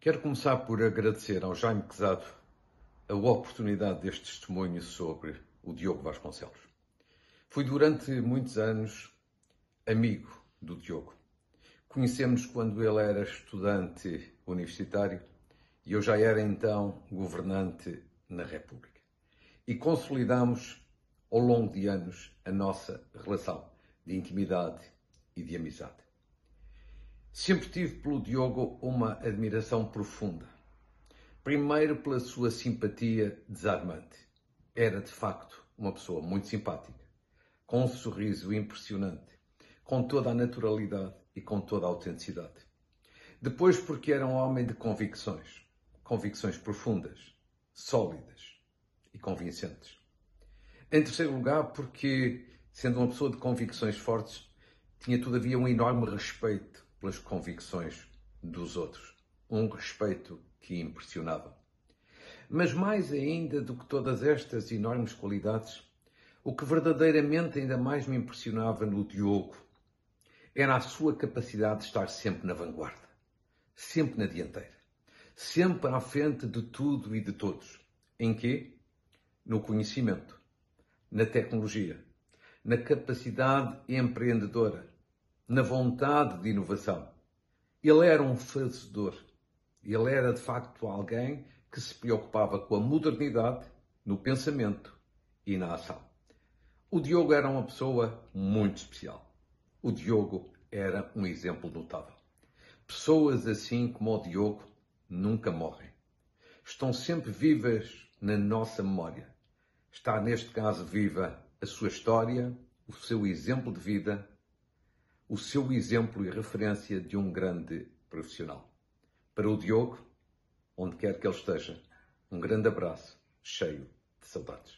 Quero começar por agradecer ao Jaime Quezado a oportunidade deste testemunho sobre o Diogo Vasconcelos. Fui durante muitos anos amigo do Diogo. Conhecemos quando ele era estudante universitário e eu já era então governante na República. E consolidamos ao longo de anos a nossa relação de intimidade e de amizade. Sempre tive pelo Diogo uma admiração profunda. Primeiro pela sua simpatia desarmante. Era de facto uma pessoa muito simpática, com um sorriso impressionante, com toda a naturalidade e com toda a autenticidade. Depois porque era um homem de convicções, convicções profundas, sólidas e convincentes. Em terceiro lugar, porque, sendo uma pessoa de convicções fortes, tinha todavia um enorme respeito pelas convicções dos outros. Um respeito que impressionava. Mas mais ainda do que todas estas enormes qualidades, o que verdadeiramente ainda mais me impressionava no Diogo era a sua capacidade de estar sempre na vanguarda, sempre na dianteira, sempre à frente de tudo e de todos. Em quê? No conhecimento, na tecnologia, na capacidade empreendedora, na vontade de inovação. Ele era um fazedor. Ele era, de facto, alguém que se preocupava com a modernidade no pensamento e na ação. O Diogo era uma pessoa muito especial. O Diogo era um exemplo notável. Pessoas assim como o Diogo nunca morrem. Estão sempre vivas na nossa memória. Está, neste caso, viva a sua história, o seu exemplo de vida, o seu exemplo e referência de um grande profissional. Para o Diogo, onde quer que ele esteja, um grande abraço, cheio de saudades.